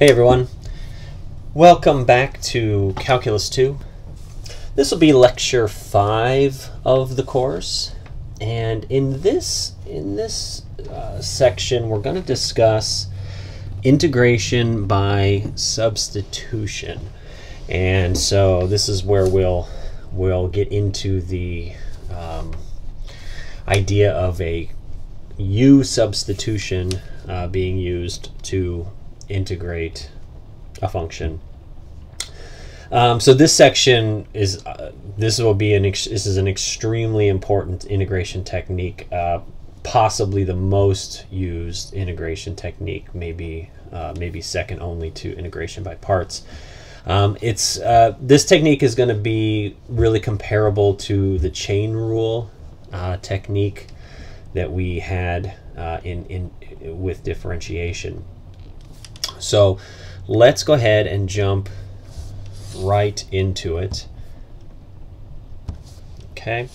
Hey everyone, welcome back to Calculus 2. This will be lecture 5 of the course and in this in this uh, section we're going to discuss integration by substitution. And so this is where we'll we'll get into the um, idea of a u substitution uh, being used to integrate a function. Um, so this section is uh, this will be an this is an extremely important integration technique, uh, possibly the most used integration technique, maybe uh, maybe second only to integration by parts. Um, it's uh, this technique is going to be really comparable to the chain rule uh, technique that we had uh, in in with differentiation. So let's go ahead and jump right into it. Okay,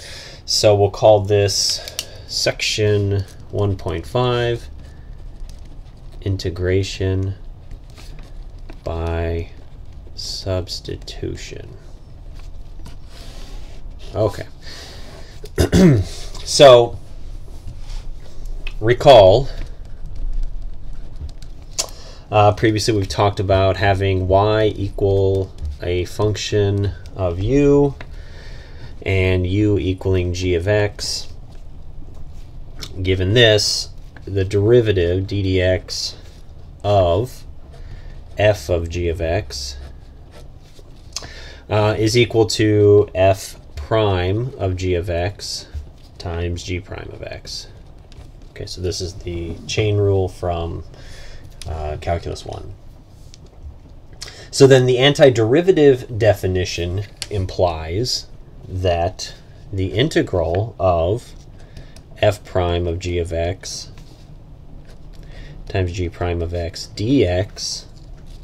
so we'll call this section 1.5 integration by substitution. Okay, so recall uh, previously, we've talked about having y equal a function of u and u equaling g of x. Given this, the derivative ddx of f of g of x uh, is equal to f prime of g of x times g prime of x. Okay, so this is the chain rule from uh, calculus 1. So then the antiderivative definition implies that the integral of f prime of g of x times g prime of x dx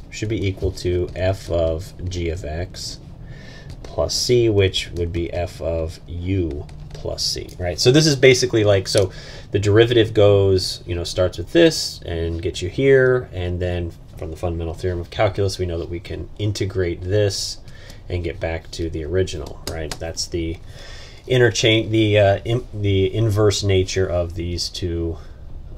should be equal to f of g of x plus c, which would be f of u plus c, right? So this is basically like, so the derivative goes, you know, starts with this and gets you here, and then from the fundamental theorem of calculus, we know that we can integrate this and get back to the original, right? That's the interchange, the uh, in, the inverse nature of these two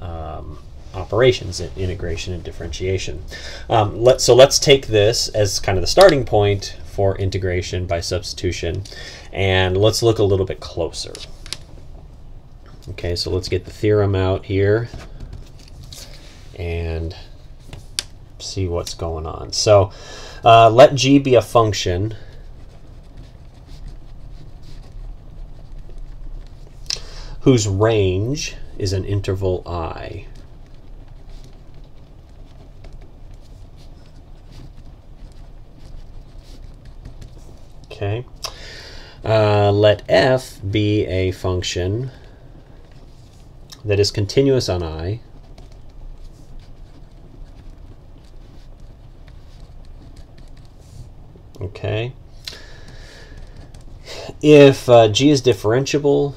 um, operations, integration and differentiation. Um, let, so let's take this as kind of the starting point for integration by substitution. And let's look a little bit closer. Okay, so let's get the theorem out here and see what's going on. So uh, let g be a function whose range is an interval i. Okay. Uh, let f be a function that is continuous on i. Okay. If uh, g is differentiable,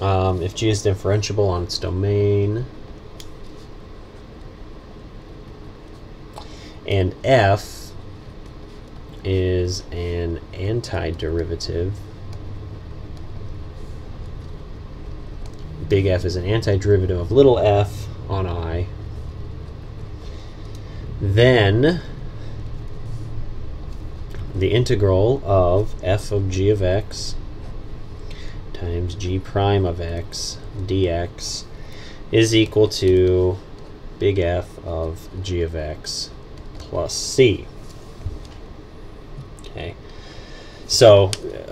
um, if g is differentiable on its domain, and f is an antiderivative. Big F is an antiderivative of little f on i. Then the integral of f of g of x times g prime of x dx is equal to big F of g of x plus c. Okay, so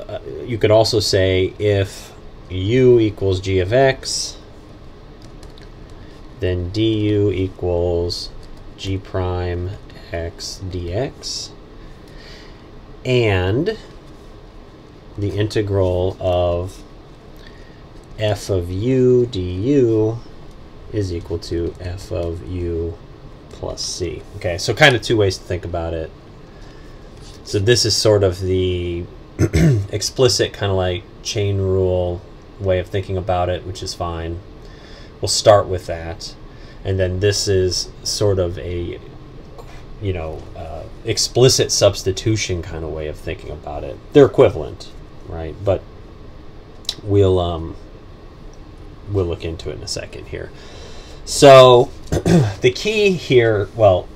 uh, you could also say if u equals g of x, then du equals g prime x dx, and the integral of f of u du is equal to f of u plus c. Okay, so kind of two ways to think about it. So this is sort of the explicit kind of like chain rule way of thinking about it, which is fine. we'll start with that, and then this is sort of a you know uh, explicit substitution kind of way of thinking about it. They're equivalent, right? But we'll um, we'll look into it in a second here. So the key here, well,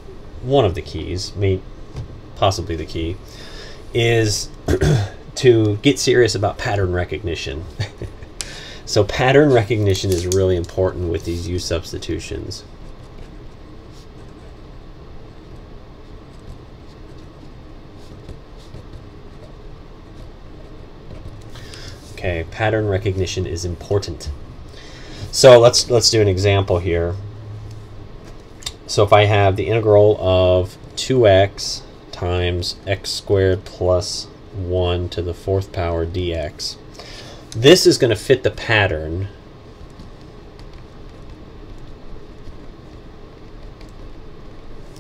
one of the keys, may possibly the key, is to get serious about pattern recognition. so pattern recognition is really important with these U substitutions. Okay, pattern recognition is important. So let's let's do an example here. So if I have the integral of 2x times x squared plus 1 to the fourth power dx, this is going to fit the pattern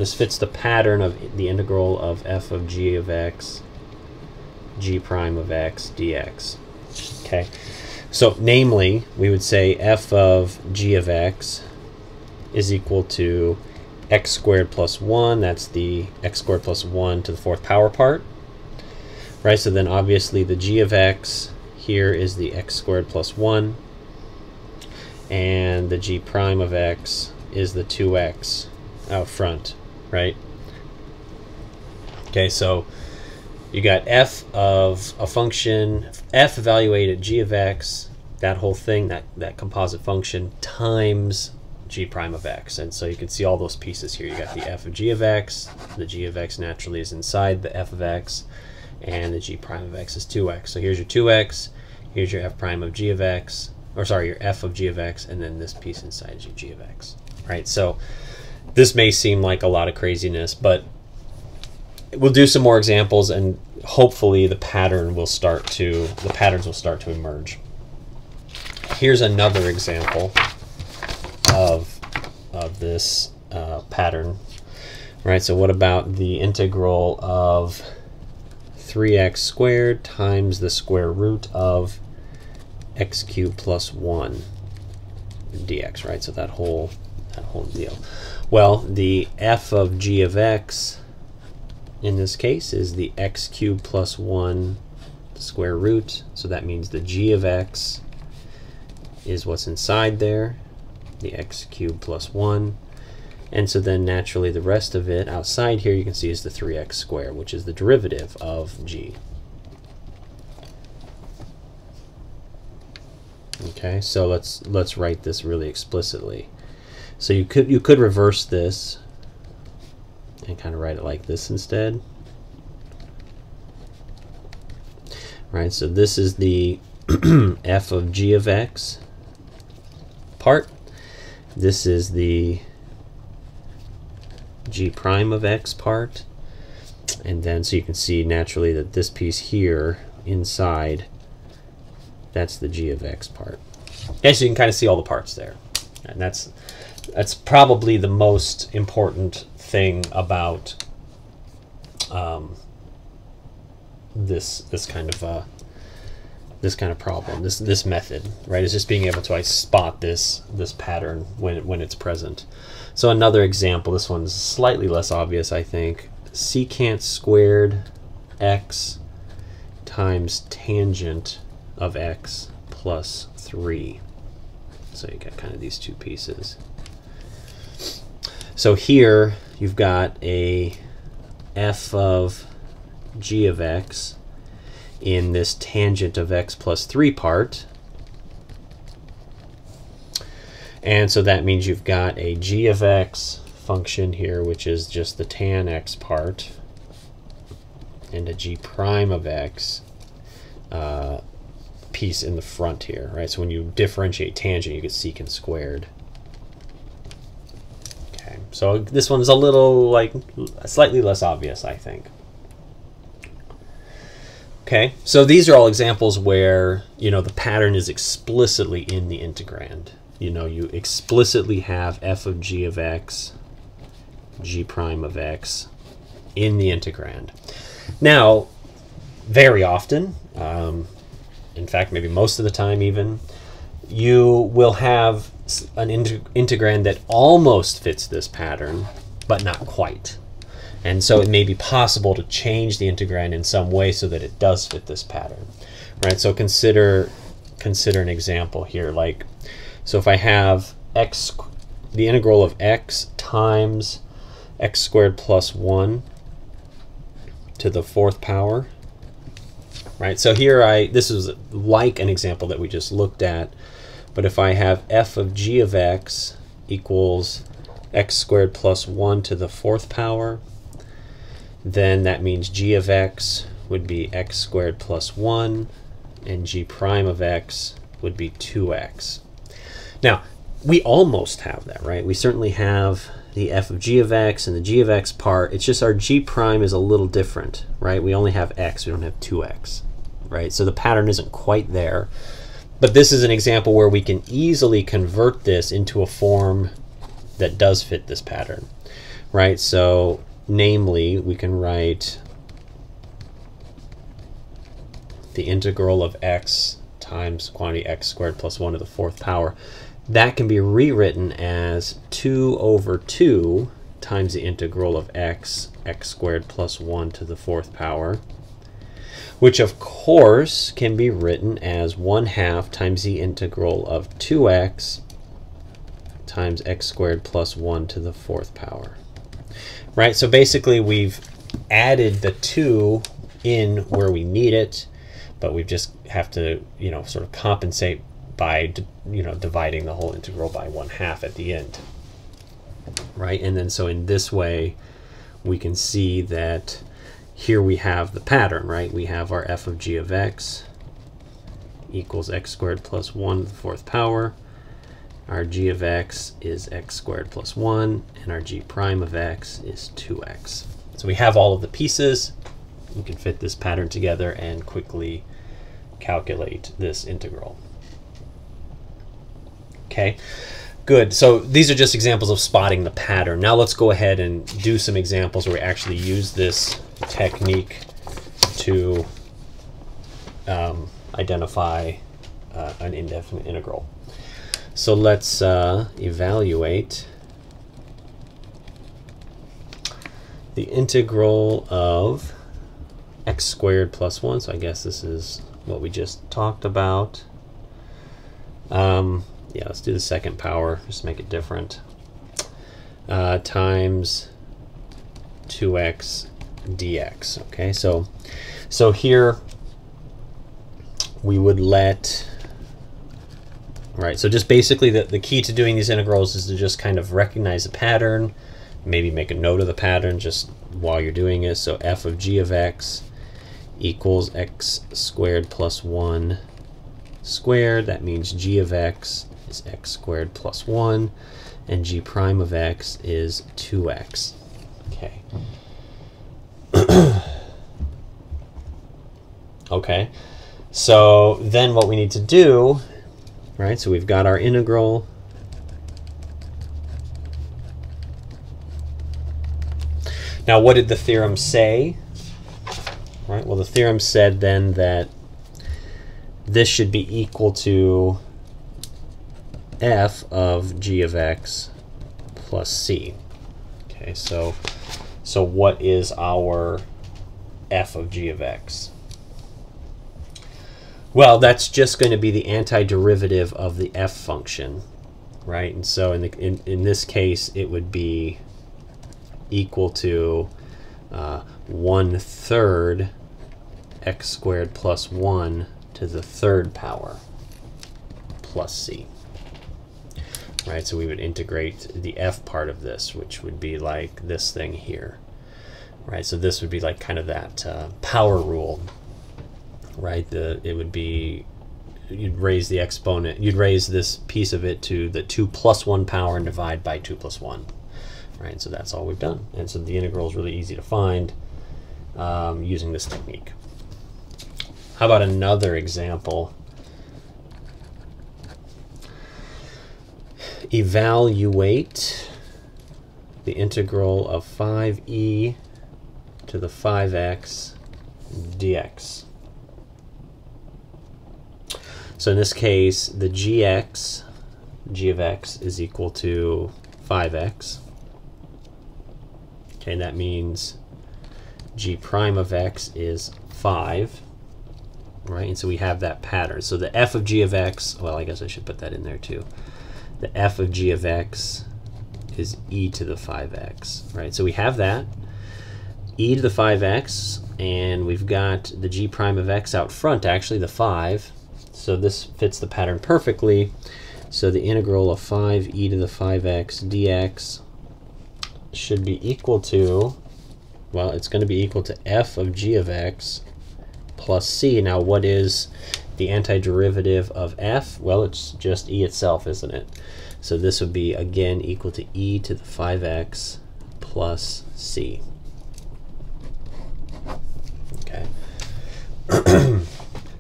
This fits the pattern of the integral of f of g of x, g prime of x dx. Okay, so namely, we would say f of g of x is equal to x squared plus 1. That's the x squared plus 1 to the fourth power part. Right, so then obviously the g of x here is the x squared plus 1. And the g prime of x is the 2x out front, right? Okay, so you got f of a function, f evaluated g of x, that whole thing, that, that composite function, times g prime of x. And so you can see all those pieces here. You got the f of g of x, the g of x naturally is inside the f of x, and the g prime of x is 2x. So here's your 2x, here's your f prime of g of x, or sorry, your f of g of x, and then this piece inside is your g of x, right? So this may seem like a lot of craziness, but we'll do some more examples and hopefully the pattern will start to the patterns will start to emerge. Here's another example of of this uh, pattern right? So what about the integral of 3x squared times the square root of x cubed plus 1 dx right? So that whole that whole deal. Well the f of g of x in this case is the x cubed plus 1 square root. So that means the g of x is what's inside there, the x cubed plus 1. And so then naturally the rest of it outside here you can see is the 3x squared, which is the derivative of g. Okay, so let's let's write this really explicitly. So you could you could reverse this and kind of write it like this instead. Right, so this is the f of g of x part. This is the g prime of x part. And then so you can see naturally that this piece here inside, that's the g of x part. Okay, so you can kind of see all the parts there. And that's that's probably the most important thing about um, this this kind of uh, this kind of problem, this this method, right? Is just being able to I spot this this pattern when when it's present. So another example, this one's slightly less obvious, I think. Secant squared x times tangent of x plus 3. So you got kind of these two pieces. So here you've got a f of g of x in this tangent of x plus 3 part. And so that means you've got a g of x function here, which is just the tan x part, and a g prime of x uh, piece in the front here, right? So when you differentiate tangent, you get secant squared. So this one's a little, like, slightly less obvious, I think. Okay, so these are all examples where, you know, the pattern is explicitly in the integrand. You know, you explicitly have f of g of x, g prime of x in the integrand. Now, very often, um, in fact, maybe most of the time even, you will have an integrand that almost fits this pattern, but not quite. And so it may be possible to change the integrand in some way so that it does fit this pattern. Right, so consider consider an example here. Like, so if I have x, the integral of x times x squared plus 1 to the fourth power, right? So here I, this is like an example that we just looked at, but if I have f of g of x equals x squared plus 1 to the fourth power, then that means g of x would be x squared plus 1, and g prime of x would be 2x. Now, we almost have that, right? We certainly have the f of g of x and the g of x part. It's just our g prime is a little different, right? We only have x, we don't have 2x, right? So the pattern isn't quite there. But this is an example where we can easily convert this into a form that does fit this pattern, right? So namely, we can write the integral of x times quantity x squared plus 1 to the fourth power. That can be rewritten as 2 over 2 times the integral of x, x squared plus 1 to the fourth power, which of course can be written as 1 half times the integral of 2x times x squared plus 1 to the fourth power. Right, so basically we've added the 2 in where we need it, but we just have to, you know, sort of compensate by, you know, dividing the whole integral by 1 half at the end. Right, and then so in this way, we can see that here we have the pattern, right? We have our f of g of x equals x squared plus 1 to the fourth power our g of x is x squared plus 1, and our g prime of x is 2x. So we have all of the pieces. We can fit this pattern together and quickly calculate this integral. Okay, good. So these are just examples of spotting the pattern. Now let's go ahead and do some examples where we actually use this technique to um, identify uh, an indefinite integral. So let's uh, evaluate the integral of x squared plus 1. So I guess this is what we just talked about. Um, yeah, let's do the second power, just make it different. Uh, times 2x dx. Okay, so so here we would let right? So just basically the, the key to doing these integrals is to just kind of recognize a pattern, maybe make a note of the pattern just while you're doing it. So f of g of x equals x squared plus 1 squared. That means g of x is x squared plus 1, and g prime of x is 2x. Okay. Okay. So then what we need to do right? So we've got our integral. Now, what did the theorem say? Right. Well, the theorem said then that this should be equal to f of g of x plus c. Okay, so so what is our f of g of x? Well, that's just going to be the antiderivative of the f function, right? And so in, the, in, in this case, it would be equal to uh, 1 third x squared plus 1 to the third power plus c. Right, so we would integrate the f part of this, which would be like this thing here. Right, so this would be like kind of that uh, power rule right? The it would be you'd raise the exponent, you'd raise this piece of it to the 2 plus 1 power and divide by 2 plus 1. Right, so that's all we've done. And so the integral is really easy to find um, using this technique. How about another example? Evaluate the integral of 5e to the 5x dx. So in this case, the gx, g of x is equal to 5x. Okay, and that means g prime of x is 5 right? And so we have that pattern. So the f of g of x, well, I guess I should put that in there too. The f of g of x is e to the 5x, right? So we have that, e to the 5x, and we've got the g prime of x out front, actually, the 5. So this fits the pattern perfectly. So the integral of 5 e to the 5x dx should be equal to, well, it's going to be equal to f of g of x plus c. Now, what is the antiderivative of f? Well, it's just e itself, isn't it? So this would be, again, equal to e to the 5x plus c. Okay.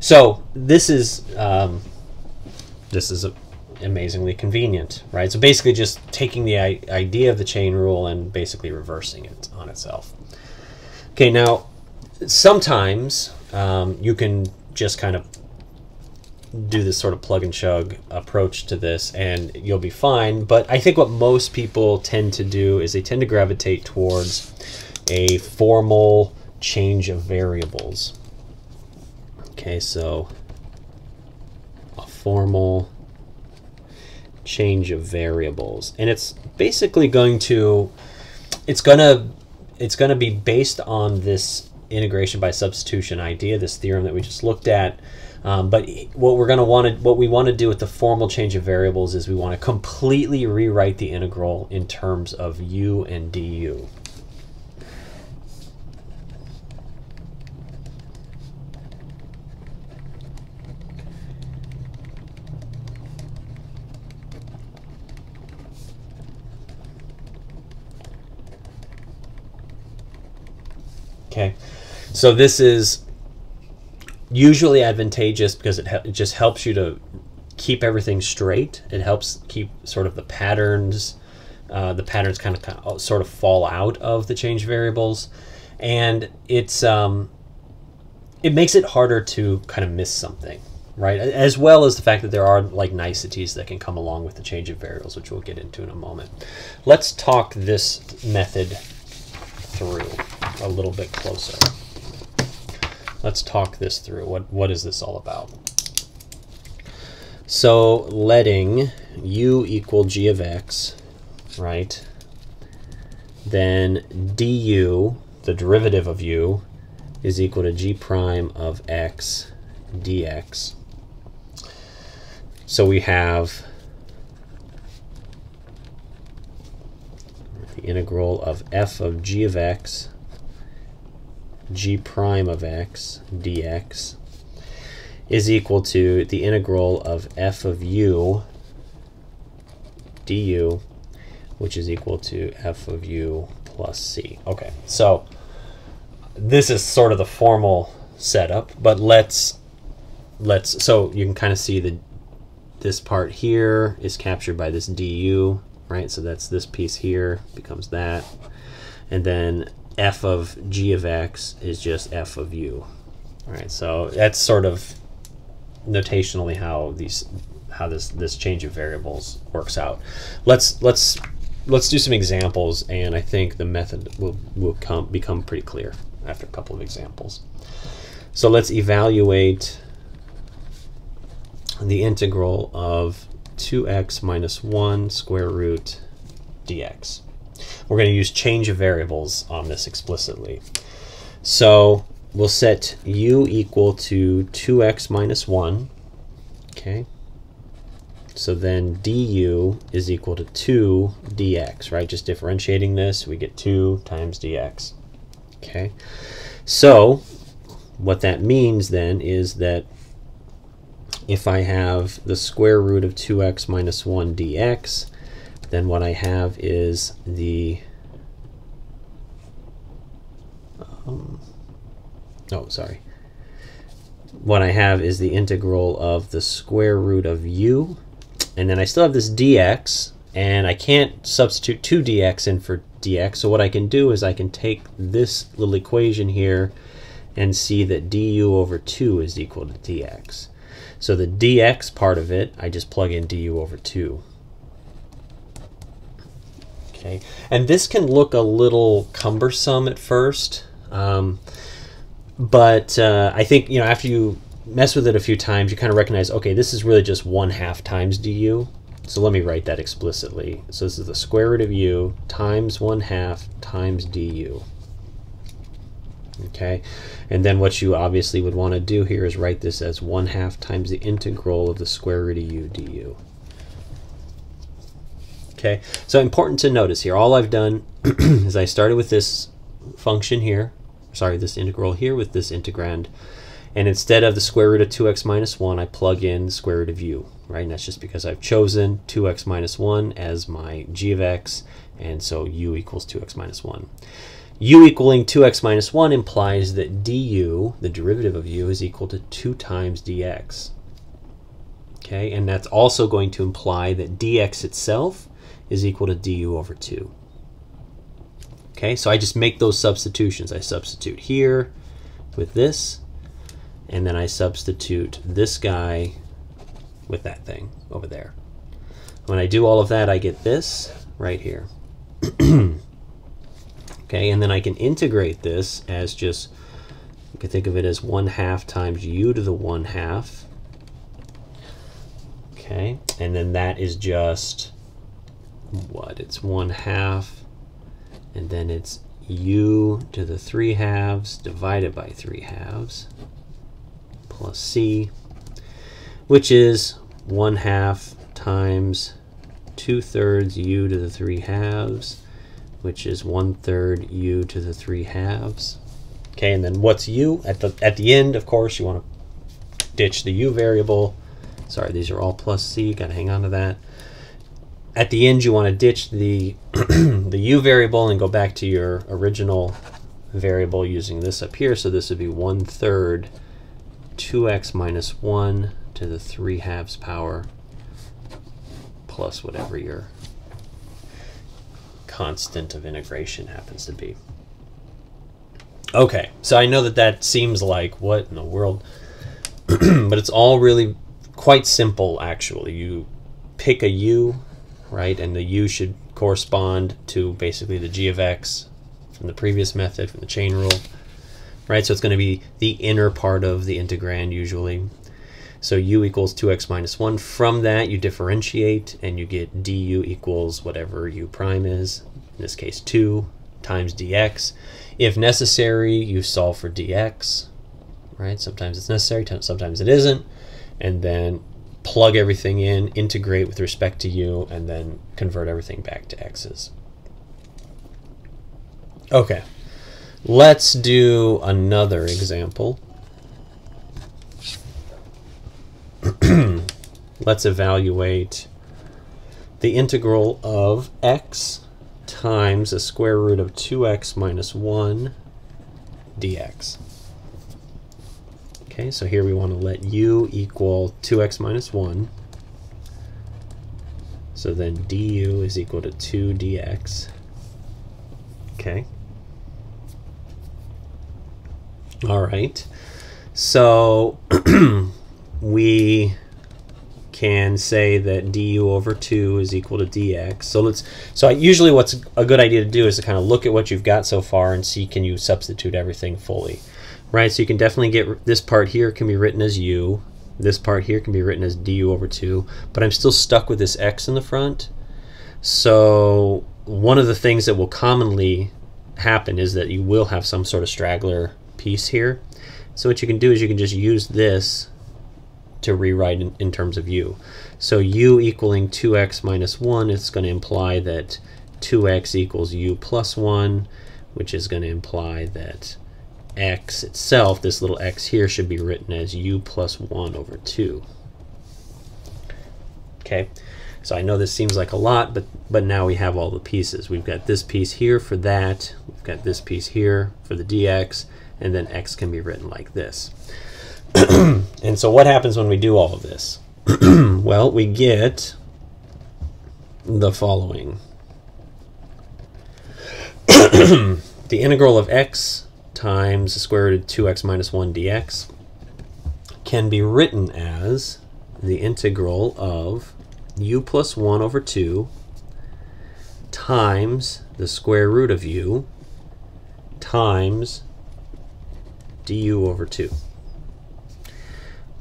So this is um, this is amazingly convenient, right? So basically just taking the idea of the chain rule and basically reversing it on itself. Okay, now sometimes um, you can just kind of do this sort of plug and chug approach to this and you'll be fine. But I think what most people tend to do is they tend to gravitate towards a formal change of variables. Okay, so a formal change of variables. And it's basically going to it's going to it's going to be based on this integration by substitution idea, this theorem that we just looked at. Um, but what we're going to want to, what we want to do with the formal change of variables is we want to completely rewrite the integral in terms of u and du. Okay. So this is usually advantageous because it, it just helps you to keep everything straight. It helps keep sort of the patterns, uh, the patterns kind of, kind of sort of fall out of the change variables, and it's um, it makes it harder to kind of miss something, right? As well as the fact that there are like niceties that can come along with the change of variables, which we'll get into in a moment. Let's talk this method through a little bit closer. Let's talk this through. What What is this all about? So letting u equal g of x, right? Then du, the derivative of u, is equal to g prime of x dx. So we have integral of f of g of x g prime of x dx is equal to the integral of f of u du, which is equal to f of u plus c. Okay, so this is sort of the formal setup, but let's let's so you can kind of see that this part here is captured by this du, right? So that's this piece here becomes that. And then f of g of x is just f of u. All right, so that's sort of notationally how these how this this change of variables works out. Let's let's let's do some examples, and I think the method will will come become pretty clear after a couple of examples. So let's evaluate the integral of 2x minus 1 square root dx. We're going to use change of variables on this explicitly. So we'll set u equal to 2x minus 1. Okay. So then du is equal to 2 dx, right? Just differentiating this, we get 2 times dx. Okay. So what that means then is that if I have the square root of 2x minus 1 dx, then what I have is the um, oh sorry. What I have is the integral of the square root of u and then I still have this dx and I can't substitute 2 dx in for dx. So what I can do is I can take this little equation here and see that du over 2 is equal to dx So the dx part of it, I just plug in du over 2. Okay, and this can look a little cumbersome at first, um, but uh, I think you know after you mess with it a few times, you kind of recognize, okay, this is really just 1 half times du. So let me write that explicitly. So this is the square root of u times 1 half times du. Okay, and then what you obviously would want to do here is write this as 1 half times the integral of the square root of u du. Okay, so important to notice here, all I've done is I started with this function here, sorry, this integral here with this integrand, and instead of the square root of 2x minus 1, I plug in the square root of u, right? And that's just because I've chosen 2x minus 1 as my g of x, and so u equals 2x minus 1. U equaling 2x minus 1 implies that du, the derivative of u, is equal to 2 times dx. Okay, and that's also going to imply that dx itself is equal to du over 2. Okay, so I just make those substitutions. I substitute here with this, and then I substitute this guy with that thing over there. When I do all of that, I get this right here. okay, and then I can integrate this as just, you can think of it as 1 half times u to the 1 half. Okay, and then that is just what? It's 1 half, and then it's u to the 3 halves divided by 3 halves plus c, which is 1 half times 2 thirds u to the 3 halves, which is one third u to the 3 halves. Okay, and then what's u? At the, at the end, of course, you want to ditch the u variable. Sorry, these are all plus c, got to hang on to that at the end you want to ditch the the u variable and go back to your original variable using this up here. So this would be one third 2x minus 1 to the 3 halves power plus whatever your constant of integration happens to be. Okay, so I know that that seems like what in the world, but it's all really quite simple actually. You pick a u right? And the u should correspond to basically the g of x from the previous method, from the chain rule, right? So it's going to be the inner part of the integrand usually. So u equals 2x minus 1. From that, you differentiate, and you get du equals whatever u prime is, in this case 2, times dx. If necessary, you solve for dx, right? Sometimes it's necessary, sometimes it isn't. And then plug everything in, integrate with respect to u, and then convert everything back to x's. Okay, let's do another example. let's evaluate the integral of x times the square root of 2x minus 1 dx. Okay, so here we want to let u equal 2x minus 1. So then du is equal to 2 dx. Okay. All right. So we can say that du over 2 is equal to dx. So let's so usually what's a good idea to do is to kind of look at what you've got so far and see can you substitute everything fully right? So you can definitely get this part here can be written as u. This part here can be written as du over 2, but I'm still stuck with this x in the front. So one of the things that will commonly happen is that you will have some sort of straggler piece here. So what you can do is you can just use this to rewrite in, in terms of u. So u equaling 2x minus 1 is going to imply that 2x equals u plus 1, which is going to imply that x itself, this little x here, should be written as u plus 1 over 2. Okay, so I know this seems like a lot, but, but now we have all the pieces. We've got this piece here for that, we've got this piece here for the dx, and then x can be written like this. and so what happens when we do all of this? well, we get the following. the integral of x times the square root of 2x minus 1 dx can be written as the integral of u plus 1 over 2 times the square root of u times du over 2.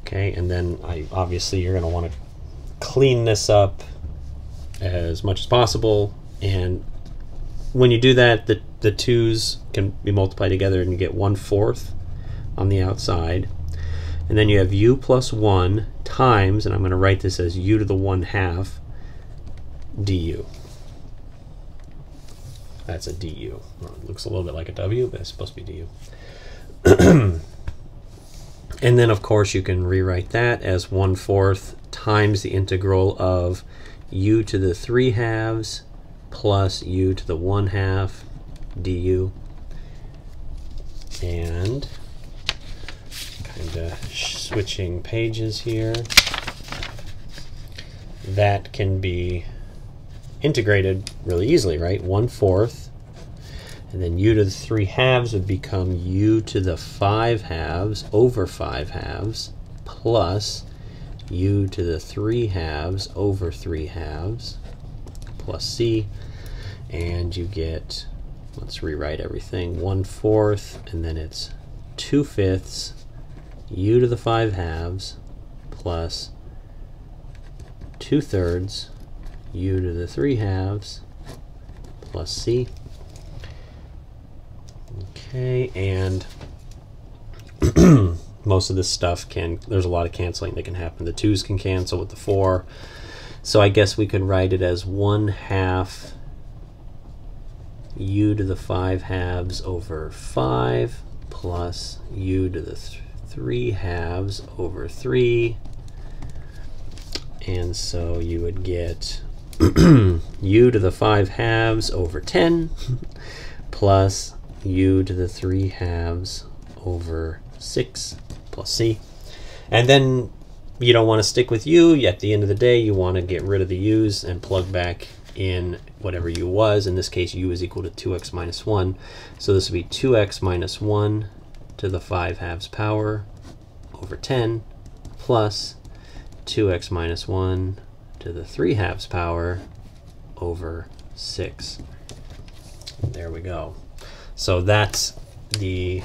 Okay, and then I obviously you're going to want to clean this up as much as possible and when you do that the, the twos can be multiplied together and you get one fourth on the outside. And then you have u plus 1 times and I'm going to write this as u to the 1 half du. That's a du. Well, it looks a little bit like a w but it's supposed to be du And then, of course, you can rewrite that as 1 fourth times the integral of u to the 3 halves plus u to the 1 half du. And kind of switching pages here. That can be integrated really easily, right? 1 fourth and then u to the 3 halves would become u to the 5 halves over 5 halves plus u to the 3 halves over 3 halves plus c. And you get, let's rewrite everything, 1 fourth, and then it's 2 fifths u to the 5 halves plus 2 thirds u to the 3 halves plus c. Okay, and most of this stuff can, there's a lot of canceling that can happen. The twos can cancel with the four. So I guess we could write it as one half u to the five halves over five plus u to the th three halves over three. And so you would get u to the five halves over 10 plus u to the 3 halves over 6 plus c. And then you don't want to stick with u. At the end of the day, you want to get rid of the u's and plug back in whatever u was. In this case, u is equal to 2x minus 1. So this would be 2x minus 1 to the 5 halves power over 10 plus 2x minus 1 to the 3 halves power over 6. There we go. So that's the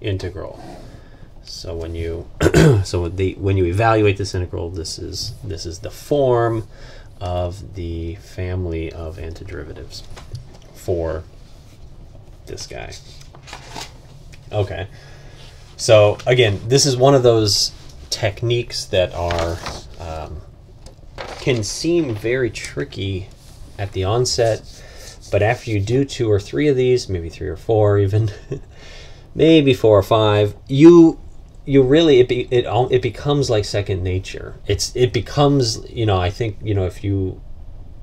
integral. So when you so the when you evaluate this integral, this is this is the form of the family of antiderivatives for this guy. Okay. So again, this is one of those techniques that are um, can seem very tricky at the onset but after you do two or three of these, maybe three or four even, maybe four or five, you you really it be, it it becomes like second nature. It's it becomes you know I think you know if you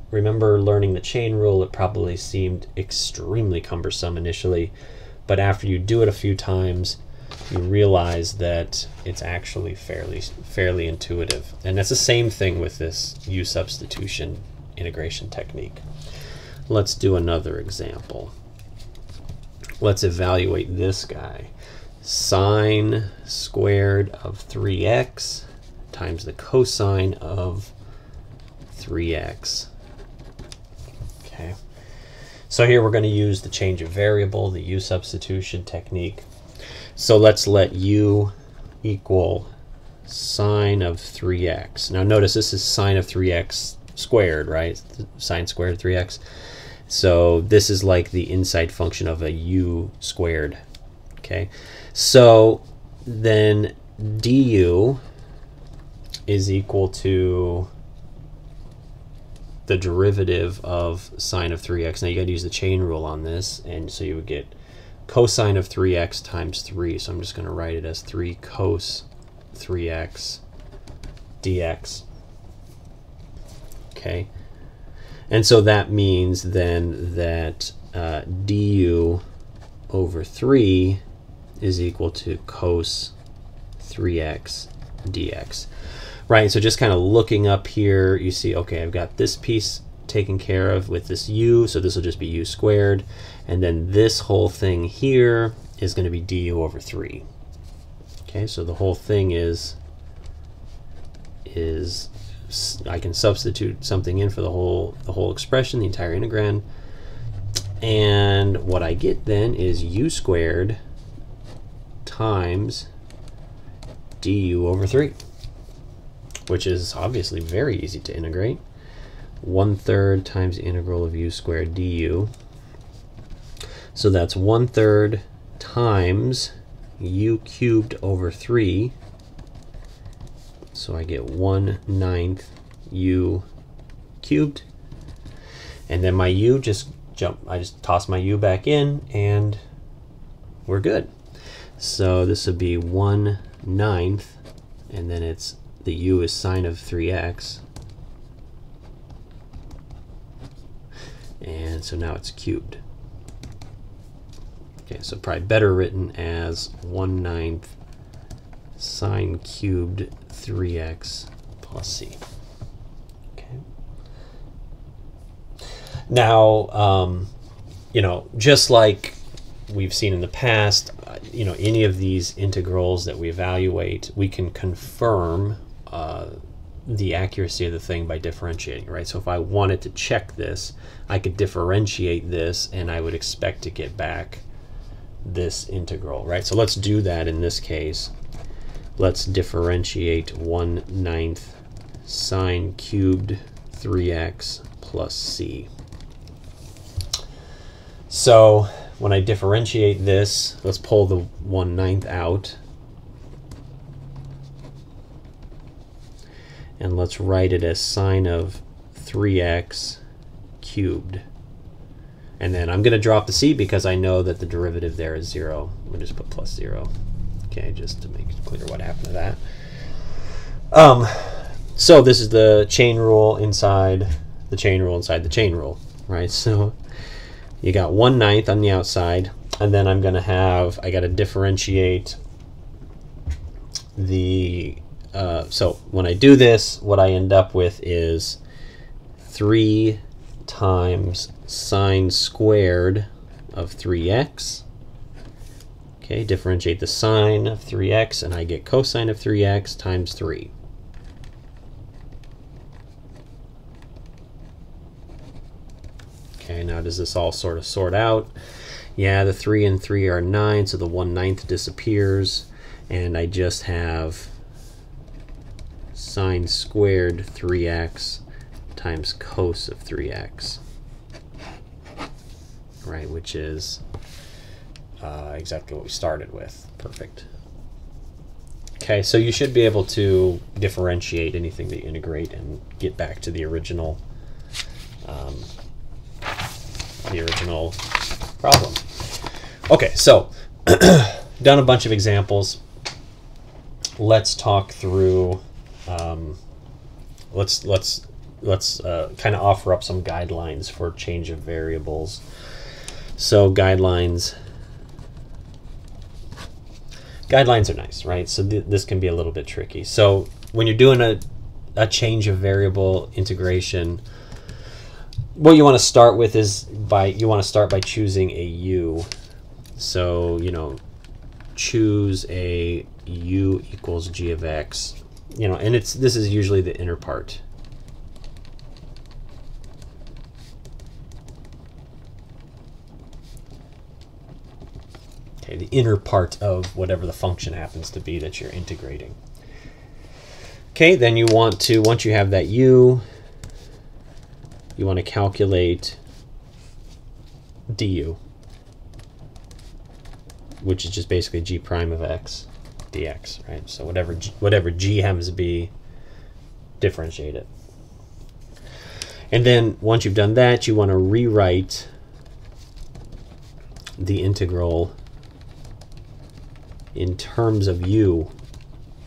remember learning the chain rule, it probably seemed extremely cumbersome initially, but after you do it a few times, you realize that it's actually fairly fairly intuitive. And that's the same thing with this u substitution integration technique. Let's do another example. Let's evaluate this guy. Sine squared of 3x times the cosine of 3x. Okay. So here we're going to use the change of variable, the u substitution technique. So let's let u equal sine of 3x. Now notice this is sine of 3x squared, right? Sine squared 3x. So this is like the inside function of a u squared. Okay, so then du is equal to the derivative of sine of 3x. Now you got to use the chain rule on this, and so you would get cosine of 3x times 3. So I'm just going to write it as 3 cos 3x dx. Okay. And so that means then that uh, du over 3 is equal to cos 3x dx. Right, so just kind of looking up here, you see, okay, I've got this piece taken care of with this u, so this will just be u squared. And then this whole thing here is going to be du over 3. Okay, so the whole thing is is I can substitute something in for the whole the whole expression, the entire integral, and what I get then is u squared times du over 3, which is obviously very easy to integrate. 1 third times the integral of u squared du. So that's 1 third times u cubed over 3 so I get 1 ninth u cubed. And then my u just jump, I just toss my u back in and we're good. So this would be 1 ninth, and then it's the u is sine of 3x. And so now it's cubed. Okay, so probably better written as 1 ninth sine cubed 3x plus c. Okay. Now, um, you know, just like we've seen in the past, uh, you know, any of these integrals that we evaluate, we can confirm uh, the accuracy of the thing by differentiating, right? So if I wanted to check this, I could differentiate this and I would expect to get back this integral, right? So let's do that in this case let's differentiate 1 ninth sine cubed 3x plus c. So when I differentiate this, let's pull the 1 ninth out. And let's write it as sine of 3x cubed. And then I'm going to drop the c because I know that the derivative there is 0. We'll just put plus 0. Okay, just to make it clear what happened to that. Um, so this is the chain rule inside the chain rule inside the chain rule, right? So you got one ninth on the outside, and then I'm going to have, I got to differentiate the, uh, so when I do this, what I end up with is 3 times sine squared of 3x Okay, differentiate the sine of 3x, and I get cosine of 3x times 3. Okay, now does this all sort of sort out? Yeah, the 3 and 3 are 9, so the 1 ninth disappears, and I just have sine squared 3x times cos of 3x, right, which is uh, exactly what we started with. Perfect. Okay, so you should be able to differentiate anything that you integrate and get back to the original, um, the original problem. Okay, so done a bunch of examples. Let's talk through. Um, let's let's let's uh, kind of offer up some guidelines for change of variables. So guidelines guidelines are nice, right? So th this can be a little bit tricky. So when you're doing a, a change of variable integration, what you want to start with is by you want to start by choosing a u. So you know, choose a u equals g of x. You know, and it's this is usually the inner part. The inner part of whatever the function happens to be that you're integrating. Okay, then you want to, once you have that u, you want to calculate du, which is just basically g prime of x dx, right? So whatever g, whatever g happens to be, differentiate it. And then once you've done that, you want to rewrite the integral in terms of u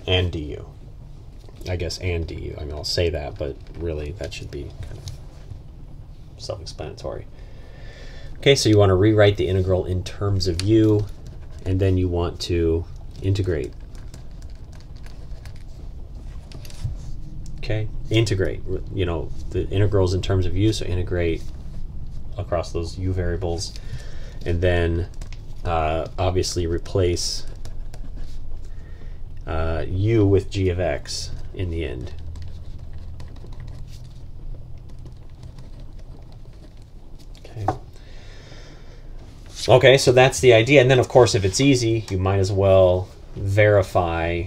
and du. I guess and du. I mean, I'll say that, but really that should be kind of self-explanatory. Okay, so you want to rewrite the integral in terms of u, and then you want to integrate. Okay, integrate. You know, the integrals in terms of u, so integrate across those u variables, and then uh, obviously replace uh, u with g of x in the end. Okay. Okay, so that's the idea. And then, of course, if it's easy, you might as well verify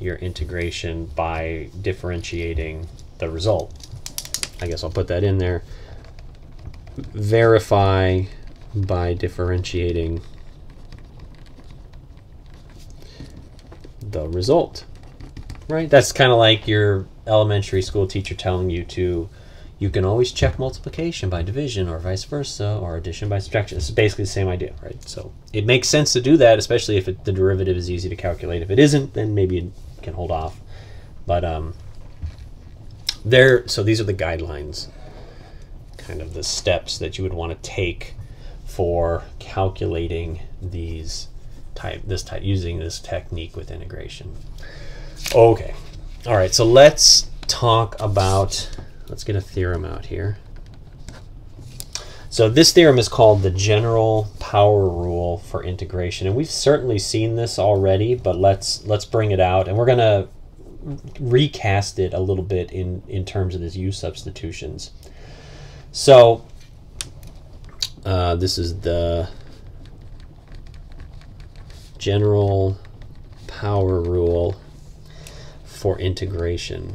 your integration by differentiating the result. I guess I'll put that in there. Verify by differentiating the result. Right? That's kind of like your elementary school teacher telling you to you can always check multiplication by division or vice versa or addition by subtraction. It's basically the same idea, right? So it makes sense to do that, especially if it, the derivative is easy to calculate. If it isn't, then maybe you can hold off. But um, there, so these are the guidelines, kind of the steps that you would want to take for calculating these type, this type, using this technique with integration. Okay, all right. So let's talk about let's get a theorem out here. So this theorem is called the general power rule for integration. And we've certainly seen this already, but let's let's bring it out. And we're going to recast it a little bit in, in terms of these u substitutions. So uh, this is the general power rule for integration.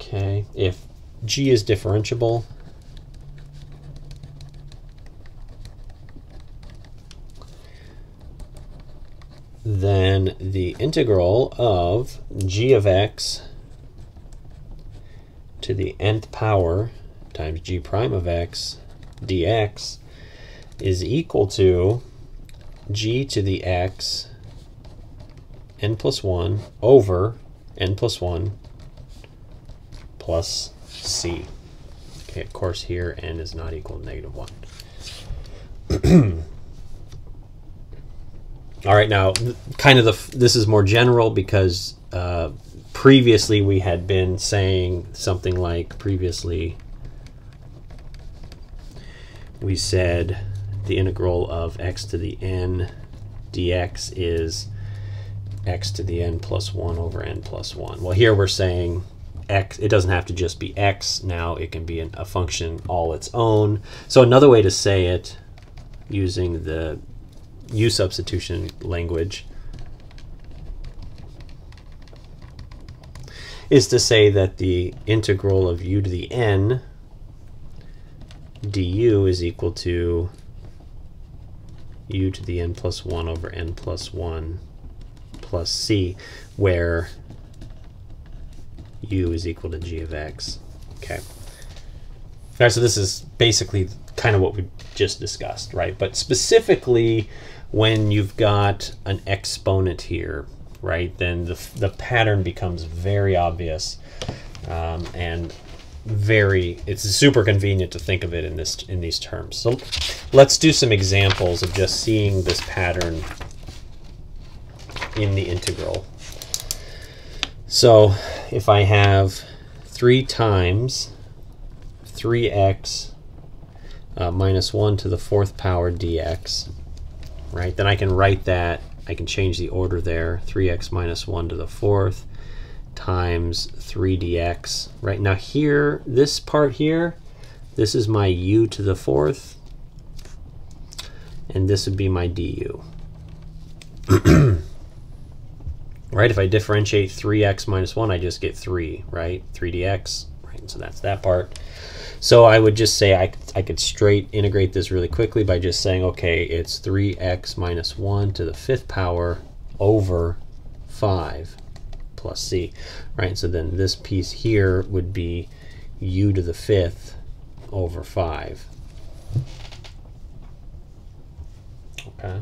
Okay, if g is differentiable, then the integral of g of x to the nth power times g prime of x dx is equal to g to the x n plus 1 over n plus 1 plus c. Okay, of course here n is not equal to negative 1. All right, now kind of the this is more general because uh, previously we had been saying something like previously we said the integral of x to the n dx is x to the n plus 1 over n plus 1. Well, here we're saying x, it doesn't have to just be x now, it can be an, a function all its own. So another way to say it using the u substitution language is to say that the integral of u to the n du is equal to u to the n plus 1 over n plus 1 plus c, where u is equal to g of x. Okay. All right, so this is basically kind of what we just discussed, right? But specifically, when you've got an exponent here, right, then the, the pattern becomes very obvious um, and very, it's super convenient to think of it in this in these terms. So let's do some examples of just seeing this pattern in the integral. So if I have 3 times 3x uh, minus 1 to the fourth power dx, right, then I can write that, I can change the order there, 3x minus 1 to the fourth times 3dx. Right now here, this part here, this is my u to the fourth, and this would be my du. right? If I differentiate 3x minus 1, I just get 3, right? 3dx, right? So that's that part. So I would just say I, I could straight integrate this really quickly by just saying, okay, it's 3x minus 1 to the fifth power over 5 plus c, right? So then this piece here would be u to the fifth over 5. Okay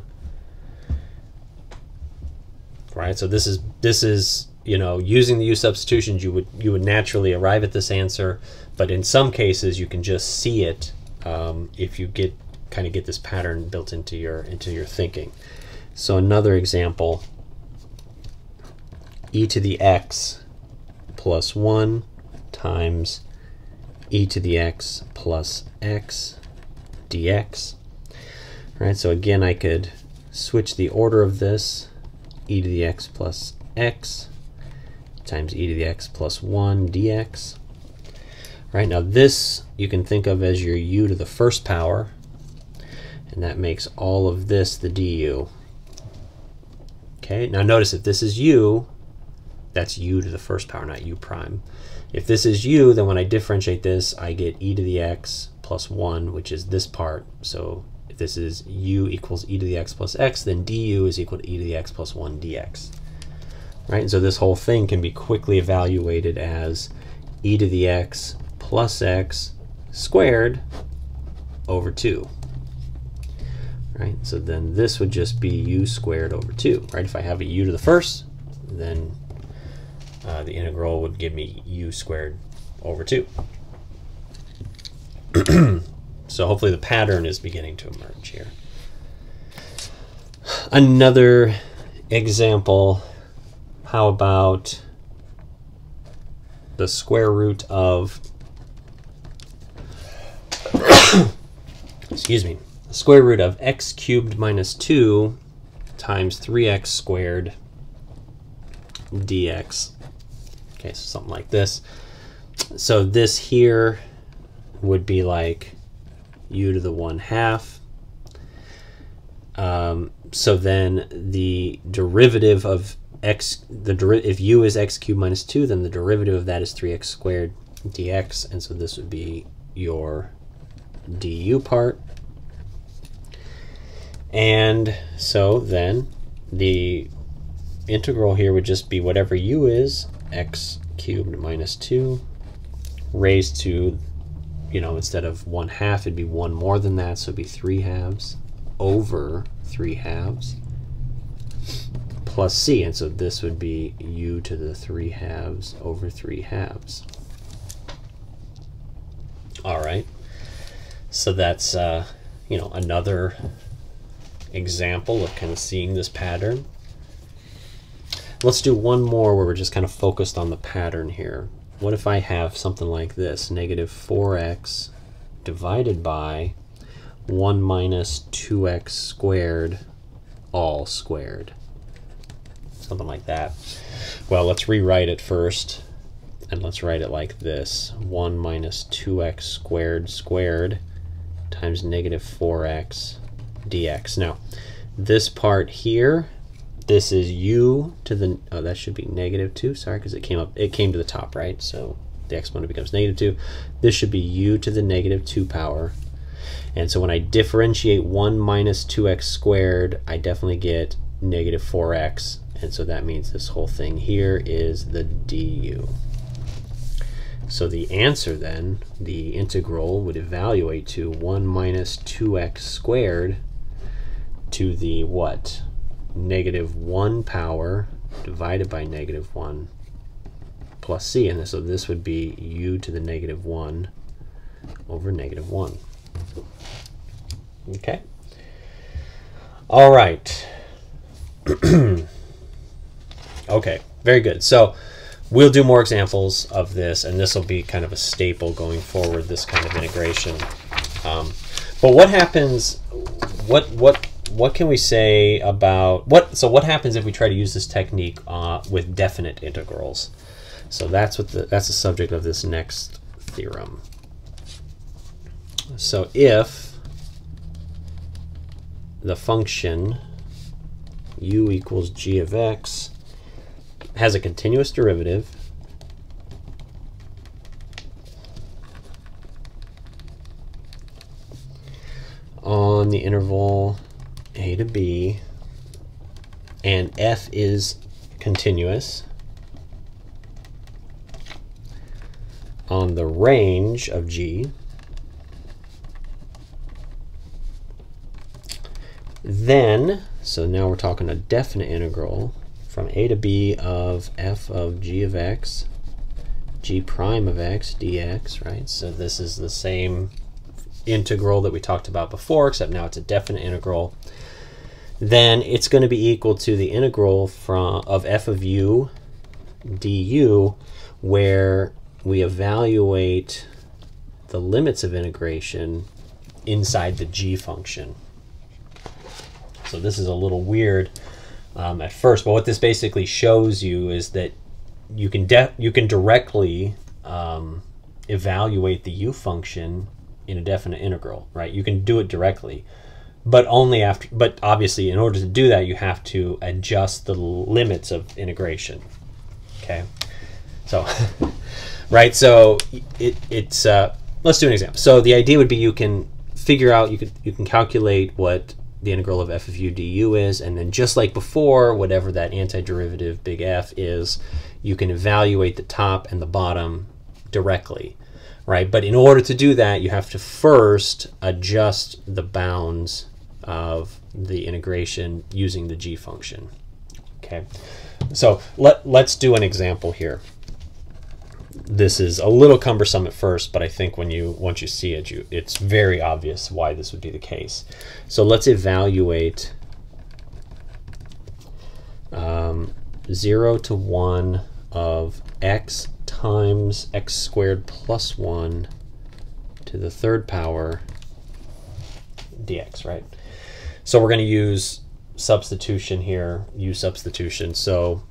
right? So this is this is you know using the u substitutions you would you would naturally arrive at this answer, but in some cases you can just see it um, if you get kind of get this pattern built into your into your thinking. So another example, e to the x plus 1 times e to the x plus x dx. All right, so again I could switch the order of this, e to the x plus x times e to the x plus 1 dx. Right, now this you can think of as your u to the first power, and that makes all of this the du. Okay, now notice if this is u, that's u to the first power, not u prime. If this is u, then when I differentiate this, I get e to the x plus 1, which is this part. So if this is u equals e to the x plus x, then du is equal to e to the x plus 1 dx. Right, and so this whole thing can be quickly evaluated as e to the x plus x squared over 2. Right, so then this would just be u squared over 2. Right, if I have a u to the first, then uh, the integral would give me u squared over 2. so hopefully the pattern is beginning to emerge here. Another example, how about the square root of, excuse me, the square root of x cubed minus 2 times 3x squared dx. Okay, so something like this. So this here would be like u to the 1 half. Um, so then the derivative of x, the if u is x cubed minus 2, then the derivative of that is 3x squared dx. And so this would be your du part. And so then the integral here would just be whatever u is, x cubed minus 2 raised to, you know, instead of 1 half, it'd be 1 more than that, so it'd be 3 halves over 3 halves plus c, and so this would be u to the 3 halves over 3 halves. All right, so that's, uh, you know, another example of kind of seeing this pattern. Let's do one more where we're just kind of focused on the pattern here. What if I have something like this, negative 4x divided by 1 minus 2x squared all squared? Something like that. Well, let's rewrite it first. And let's write it like this. 1 minus 2x squared squared times negative 4x dx. Now, this part here, this is u to the, oh, that should be negative 2, sorry, because it came up, it came to the top, right? So the exponent becomes negative 2. This should be u to the negative 2 power. And so when I differentiate 1 minus 2x squared, I definitely get negative 4x. And so that means this whole thing here is the du. So the answer then, the integral would evaluate to 1 minus 2x squared to the what? Negative 1 power divided by negative 1 plus c. And so this would be u to the negative 1 over negative 1. Okay. All right. okay, very good. So we'll do more examples of this, and this will be kind of a staple going forward, this kind of integration. Um, but what happens, what, what, what can we say about, what, so what happens if we try to use this technique uh, with definite integrals? So that's what the, that's the subject of this next theorem. So if the function u equals g of x has a continuous derivative on the interval a to b and f is continuous on the range of g Then, so now we're talking a definite integral from a to b of f of g of x, g prime of x dx, right? So this is the same integral that we talked about before, except now it's a definite integral. Then it's going to be equal to the integral from of f of u du, where we evaluate the limits of integration inside the g function. So this is a little weird um, at first, but what this basically shows you is that you can you can directly um, evaluate the u function in a definite integral, right? You can do it directly, but only after. But obviously, in order to do that, you have to adjust the limits of integration. Okay, so right, so it, it's uh, let's do an example. So the idea would be you can figure out you can you can calculate what the integral of f of u du is, and then just like before, whatever that antiderivative big F is, you can evaluate the top and the bottom directly, right? But in order to do that, you have to first adjust the bounds of the integration using the g function. Okay, so let, let's do an example here this is a little cumbersome at first, but I think when you once you see it, you it's very obvious why this would be the case. So let's evaluate um, 0 to 1 of x times x squared plus 1 to the third power dx, right? So we're going to use substitution here, u substitution. So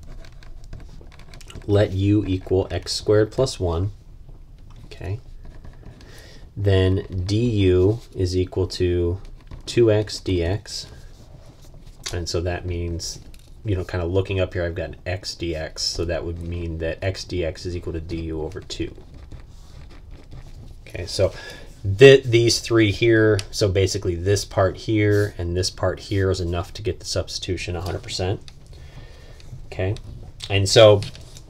let u equal x squared plus 1. Okay. Then du is equal to 2x dx. And so that means, you know, kind of looking up here, I've got an x dx. So that would mean that x dx is equal to du over 2. Okay, so th these three here, so basically this part here and this part here is enough to get the substitution 100%. Okay, and so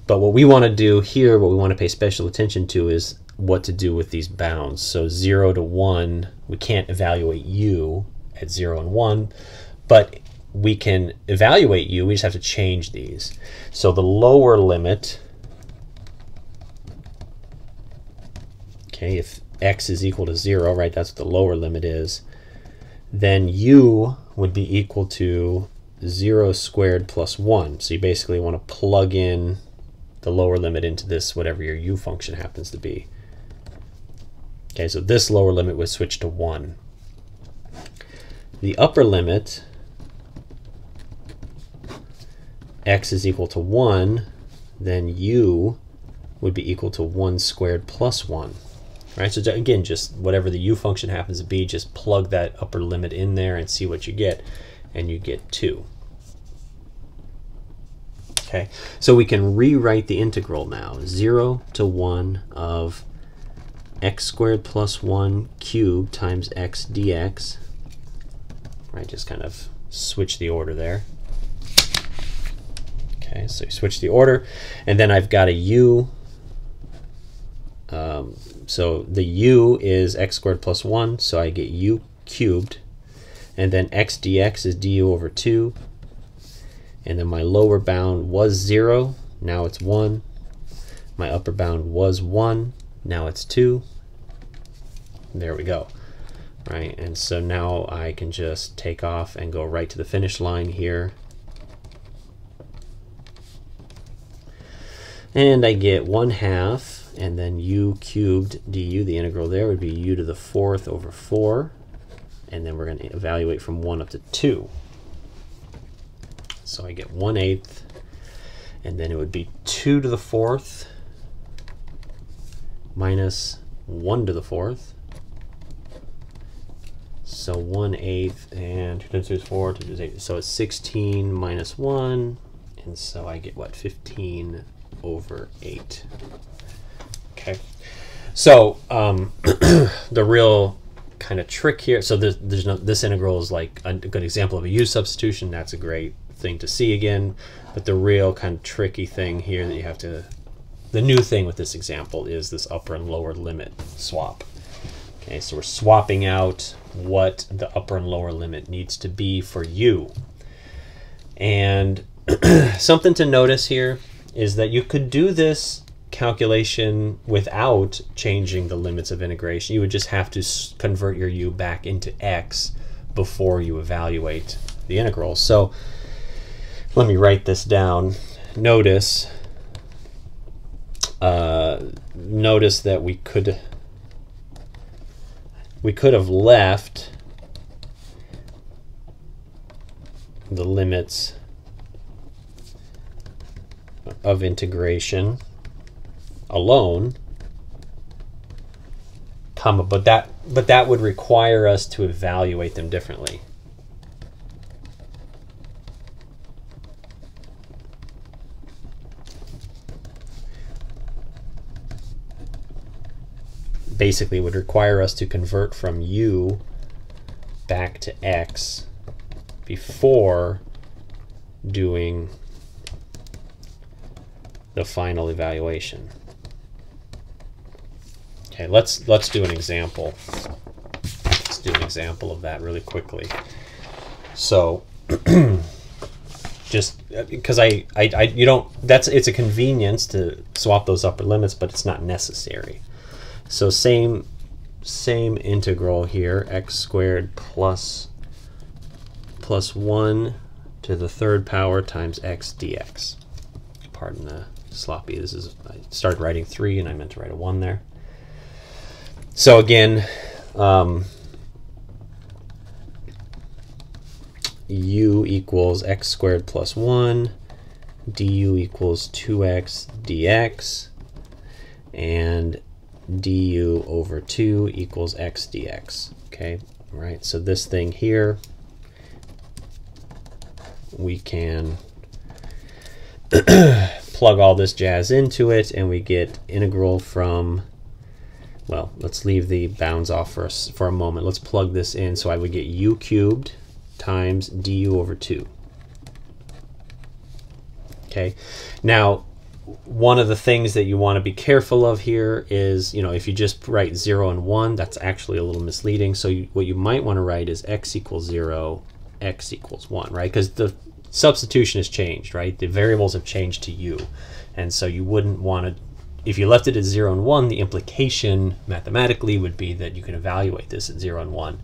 but what we want to do here, what we want to pay special attention to is what to do with these bounds. So 0 to 1, we can't evaluate u at 0 and 1, but we can evaluate u, we just have to change these. So the lower limit, okay, if x is equal to 0, right, that's what the lower limit is, then u would be equal to 0 squared plus 1. So you basically want to plug in the lower limit into this, whatever your u function happens to be. Okay, so this lower limit would switch to 1. The upper limit, x is equal to 1, then u would be equal to 1 squared plus 1. Right, so again, just whatever the u function happens to be, just plug that upper limit in there and see what you get, and you get 2. Okay, so we can rewrite the integral now. 0 to 1 of x squared plus 1 cubed times x dx. Right, just kind of switch the order there. Okay, so you switch the order, and then I've got a u. Um, so the u is x squared plus 1, so I get u cubed. And then x dx is du over 2 and then my lower bound was 0, now it's 1. My upper bound was 1, now it's 2. There we go. Right, and so now I can just take off and go right to the finish line here. And I get 1 half, and then u cubed du, the integral there would be u to the fourth over 4. And then we're going to evaluate from 1 up to 2. So I get 1 eighth, and then it would be 2 to the fourth minus 1 to the fourth. So 1 eighth and 2 times 2 is 4, 2 times 8. So it's 16 minus 1, and so I get what? 15 over 8. Okay. So um, the real kind of trick here, so there's, there's no, this integral is like a good example of a u substitution. That's a great thing to see again. But the real kind of tricky thing here that you have to, the new thing with this example is this upper and lower limit swap. Okay, so we're swapping out what the upper and lower limit needs to be for u. And something to notice here is that you could do this calculation without changing the limits of integration. You would just have to convert your u back into x before you evaluate the integral. So let me write this down. Notice, uh, notice that we could we could have left the limits of integration alone comma but that but that would require us to evaluate them differently basically would require us to convert from u back to x before doing the final evaluation. Okay, let's let's do an example. Let's do an example of that really quickly. So just uh, because I, I, I you don't that's it's a convenience to swap those upper limits, but it's not necessary. So same same integral here, x squared plus plus 1 to the third power times x dx. Pardon the sloppy. This is I started writing 3 and I meant to write a 1 there. So again, um, u equals x squared plus 1, du equals 2x dx, and du over 2 equals x dx. Okay, right, so this thing here, we can plug all this jazz into it and we get integral from, well, let's leave the bounds off for, us for a moment. Let's plug this in. So I would get u cubed times du over 2. Okay, now one of the things that you want to be careful of here is, you know, if you just write 0 and 1, that's actually a little misleading. So you, what you might want to write is x equals 0, x equals 1, right? Because the substitution has changed, right? The variables have changed to u. And so you wouldn't want to, if you left it at 0 and 1, the implication mathematically would be that you can evaluate this at 0 and 1.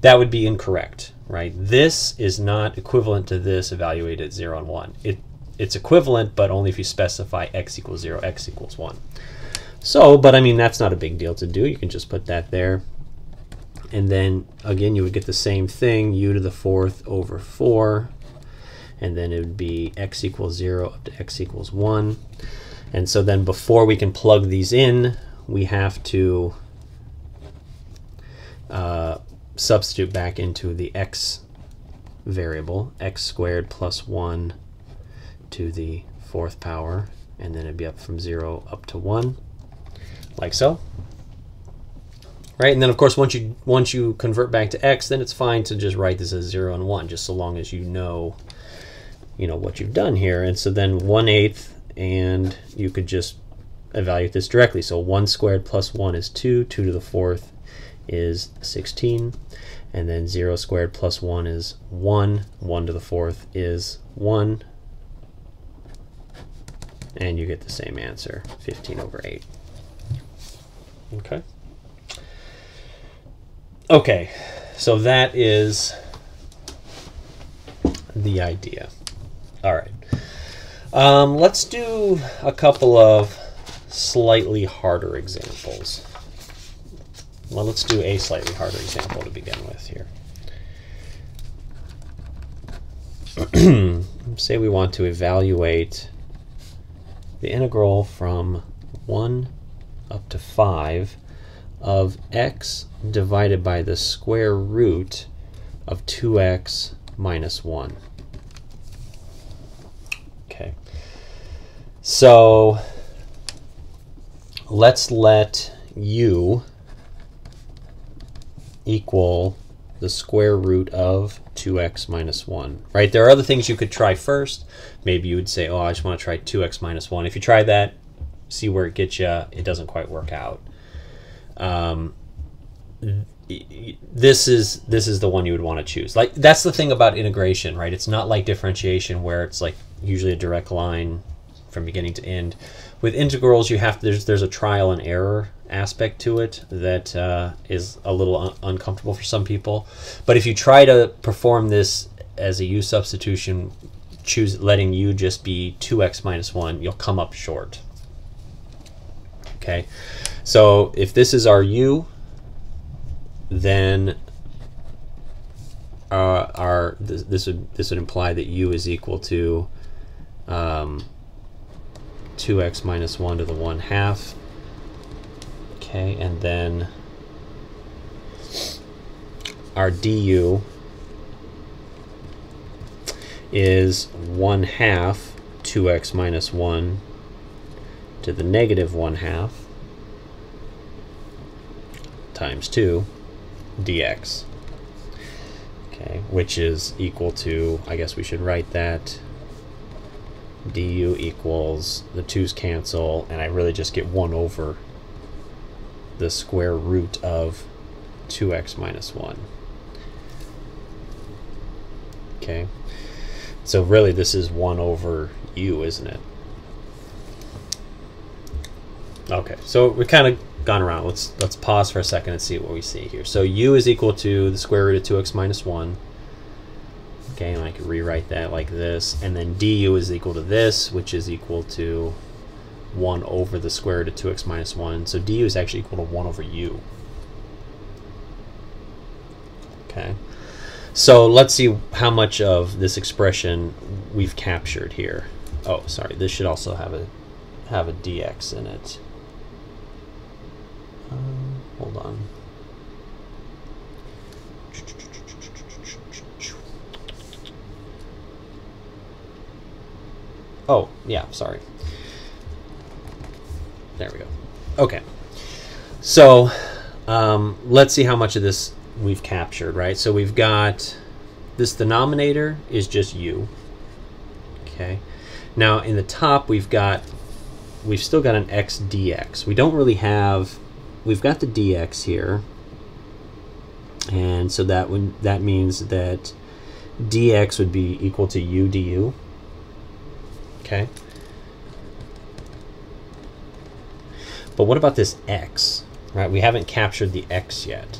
That would be incorrect, right? This is not equivalent to this evaluated at 0 and 1. It it's equivalent, but only if you specify x equals 0, x equals 1. So, but I mean, that's not a big deal to do. You can just put that there. And then, again, you would get the same thing, u to the fourth over 4. And then it would be x equals 0 up to x equals 1. And so then before we can plug these in, we have to uh, substitute back into the x variable, x squared plus 1 to the fourth power, and then it'd be up from 0 up to 1, like so. Right, and then of course once you once you convert back to x, then it's fine to just write this as 0 and 1, just so long as you know you know what you've done here. And so then 1 eighth, and you could just evaluate this directly. So 1 squared plus 1 is 2, 2 to the fourth is 16, and then 0 squared plus 1 is 1, 1 to the fourth is 1, and you get the same answer, 15 over 8. Okay. Okay, so that is the idea. All right. Um, let's do a couple of slightly harder examples. Well, let's do a slightly harder example to begin with here. Say we want to evaluate the integral from 1 up to 5 of x divided by the square root of 2x minus 1. Okay. So let's let u equal the square root of 2x minus 1, right? There are other things you could try first. Maybe you would say, oh, I just want to try 2x minus 1. If you try that, see where it gets you, it doesn't quite work out. Um, this is this is the one you would want to choose. Like that's the thing about integration, right? It's not like differentiation where it's like usually a direct line from beginning to end. With integrals, you have there's there's a trial and error aspect to it that uh, is a little un uncomfortable for some people. But if you try to perform this as a u substitution, choose letting u just be 2x minus 1, you'll come up short. Okay, so if this is our u, then uh, are this, this would this would imply that u is equal to um, 2x minus 1 to the 1 half. Okay, and then our du is 1 half 2x minus 1 to the negative 1 half times 2 dx. Okay, which is equal to, I guess we should write that du equals, the 2's cancel, and I really just get 1 over the square root of 2x minus 1. Okay, so really this is 1 over u, isn't it? Okay, so we kind of gone around. Let's let's pause for a second and see what we see here. So u is equal to the square root of 2x minus 1. Okay, and I can rewrite that like this. And then du is equal to this, which is equal to 1 over the square root of 2x minus 1. So du is actually equal to 1 over u. Okay. So let's see how much of this expression we've captured here. Oh, sorry, this should also have a have a dx in it. Um, hold on. Oh, yeah, sorry. There we go. Okay. So, um, let's see how much of this we've captured, right? So we've got this denominator is just u. Okay. Now in the top we've got we've still got an x dx. We don't really have we've got the dx here. And so that would that means that dx would be equal to u du. Okay. But what about this x? Right? We haven't captured the x yet.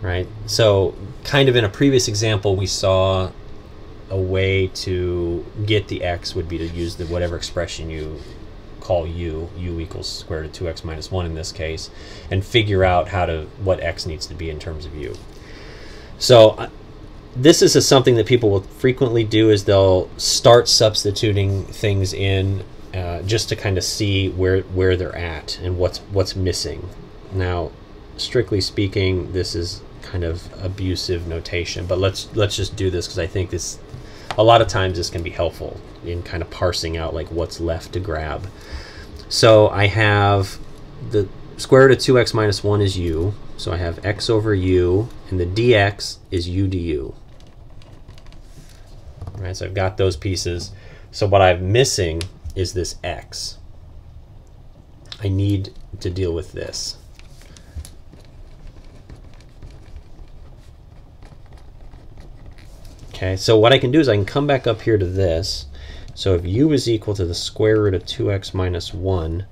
Right? So kind of in a previous example we saw a way to get the x would be to use the whatever expression you call u, u equals square root of 2x minus 1 in this case, and figure out how to what x needs to be in terms of u. So this is a, something that people will frequently do is they'll start substituting things in uh, just to kind of see where where they're at and what's what's missing. Now, strictly speaking, this is kind of abusive notation, but let's let's just do this because I think this a lot of times this can be helpful in kind of parsing out like what's left to grab. So I have the square root of 2x minus 1 is u. So I have x over u, and the dx is u du. Right, so I've got those pieces. So what I'm missing is this x. I need to deal with this. Okay, so what I can do is I can come back up here to this. So if u is equal to the square root of 2x minus 1,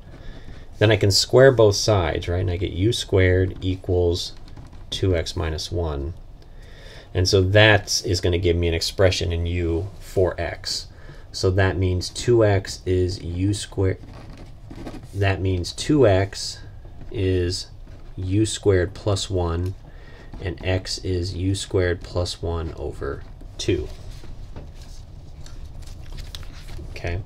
then I can square both sides, right? And I get u squared equals 2x minus 1. And so that is going to give me an expression in u for x. So that means 2x is u squared. That means 2x is u squared plus 1, and x is u squared plus 1 over 2. Okay,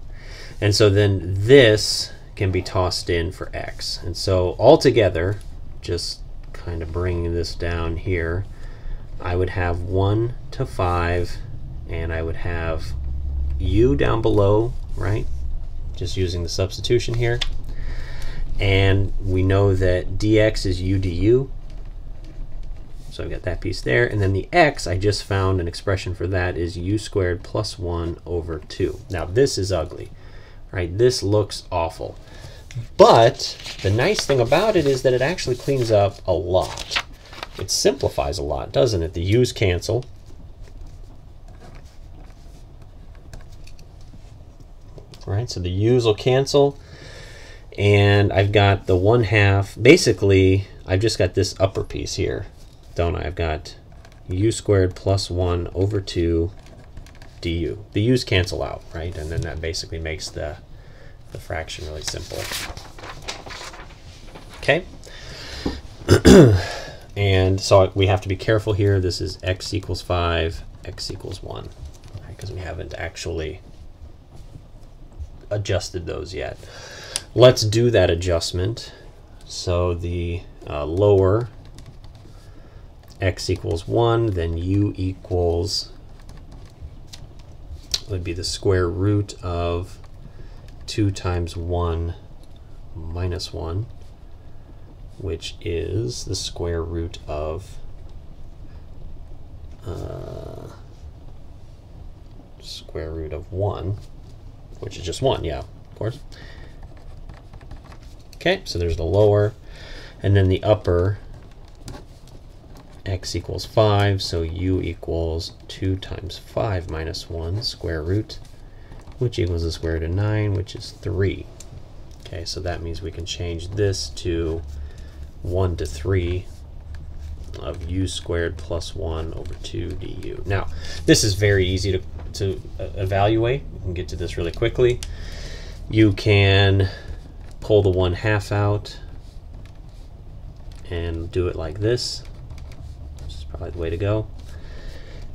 and so then this can be tossed in for x. And so altogether, just kind of bringing this down here, I would have 1 to 5, and I would have u down below, right? Just using the substitution here. And we know that dx is u du. So I've got that piece there. And then the x, I just found an expression for that is u squared plus 1 over 2. Now this is ugly, right? This looks awful. But the nice thing about it is that it actually cleans up a lot. It simplifies a lot, doesn't it? The u's cancel. Right, so the u's will cancel. And I've got the 1 half. Basically, I've just got this upper piece here, don't I? I've got u squared plus 1 over 2 du. The u's cancel out, right? And then that basically makes the, the fraction really simple. Okay. And so we have to be careful here. This is x equals 5, x equals 1, because right, we haven't actually adjusted those yet. Let's do that adjustment. So the uh, lower x equals 1, then u equals would be the square root of 2 times 1 minus 1 which is the square root of uh, square root of 1, which is just 1, yeah, of course. Okay, so there's the lower, and then the upper, x equals 5, so u equals 2 times 5 minus 1 square root, which equals the square root of 9, which is 3. Okay, so that means we can change this to 1 to 3 of u squared plus 1 over 2 du. Now, this is very easy to, to uh, evaluate. We can get to this really quickly. You can pull the 1 half out and do it like this. This is probably the way to go.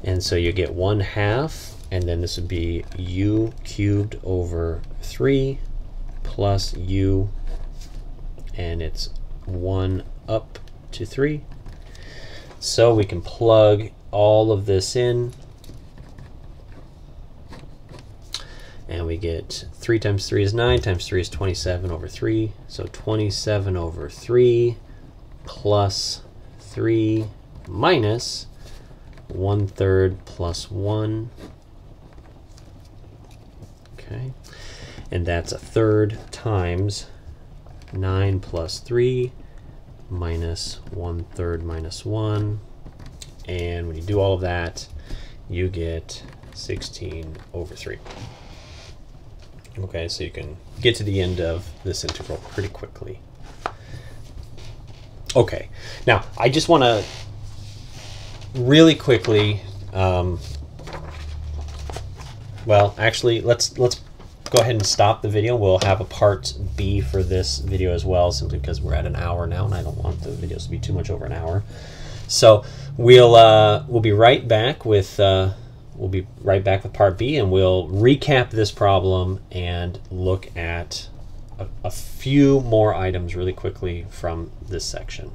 And so you get 1 half, and then this would be u cubed over 3 plus u, and it's 1 up to 3. So we can plug all of this in. And we get 3 times 3 is 9, times 3 is 27 over 3. So 27 over 3 plus 3 minus 1 third plus 1. Okay. And that's a third times 9 plus 3 minus 1 third minus 1. And when you do all of that, you get 16 over 3. Okay, so you can get to the end of this integral pretty quickly. Okay, now I just want to really quickly, um, well, actually, let's let's go ahead and stop the video. We'll have a part B for this video as well, simply because we're at an hour now, and I don't want the videos to be too much over an hour. So we'll uh, we'll be right back with uh, we'll be right back with part B, and we'll recap this problem and look at a, a few more items really quickly from this section.